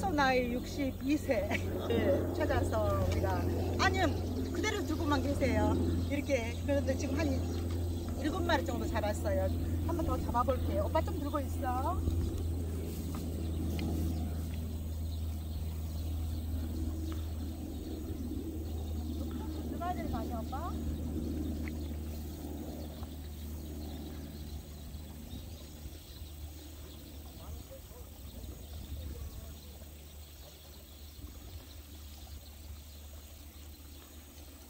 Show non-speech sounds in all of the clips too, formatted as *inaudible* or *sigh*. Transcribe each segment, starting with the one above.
평소 나이 62세 를 찾아서 우리가 아니면 그대로 두고만 계세요. 이렇게 그런데 지금 한 일곱 마리 정도 잡았어요. 한번 더 잡아볼게요. 오빠 좀 들고 있어. 두 마리를 많이 오빠 속에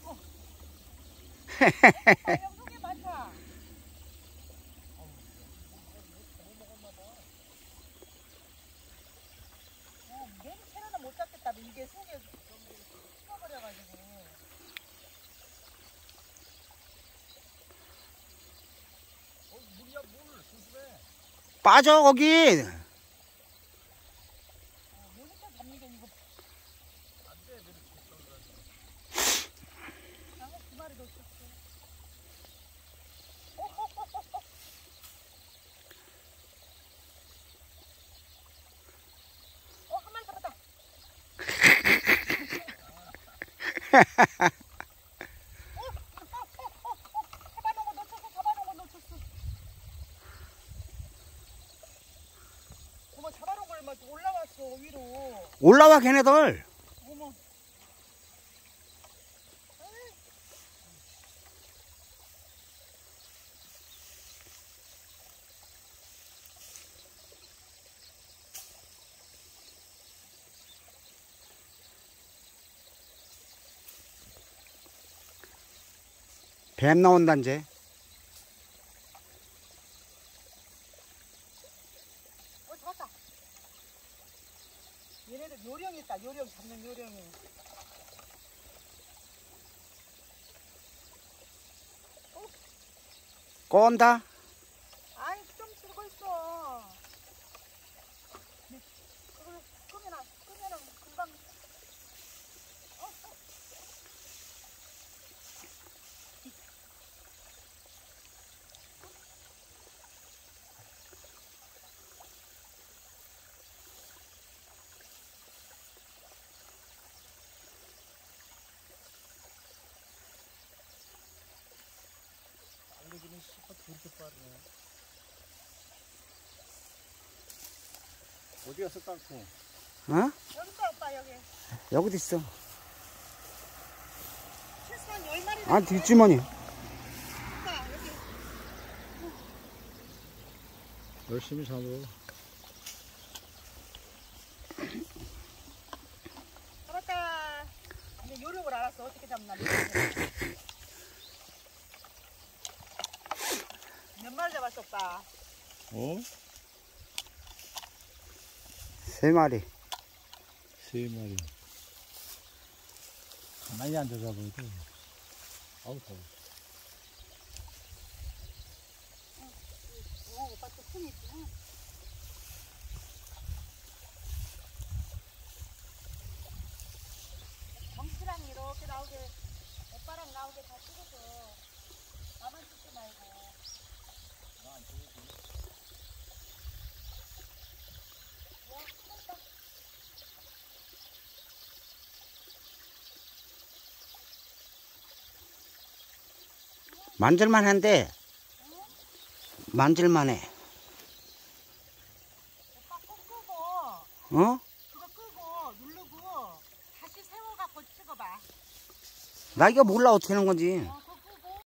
식어버려가지고. 빠져 거기. 어, 모니터 잡는 게 이거. 장어 두 마리 놓쳤어. 어, 한 마리 잡았다. 어, 어, 어, 어, 어, 잡아놓은 거 놓쳤어, 잡아놓은 거 놓쳤어. 어머, 잡아놓은 걸 막 위로. *laughs* 올라와 걔네들. 어머. 뱀 나온다 이제. 어, 잡았다. 얘네들 요령 있다. 요령 잡는 요령이. 꼰다. 아이, 좀 들고 있어. 네, 그걸 끄면은, 끄면은 금방. 어, 어. 달리기는 씨발 그렇게 빠르 네. 어디 갔어 땅콩? 어? 여기 있다, 오빠, 여기. 여기도 있어. 최소한 열 마리. 아 뒷주머니. 오빠, 여기. 열심히 잡아. 잡았다. 이제 요령을 알았어. 어떻게 잡나. 몇 마리 잡았어, 오빠? 어? 세 마리. 세 마리. 가만히 앉아 잡아야 돼. 아우 더워. 어, 오빠 또 손이 있구나. 정수랑 이렇게 나오게, 오빠랑 나오게 다 찍어줘. 나만 찍지 말고. 와, 큰일다. 만질만 한데. 만질만해. 꼭 끄고, 어? 나 이거 몰라 어떻게 하는 건지. 어,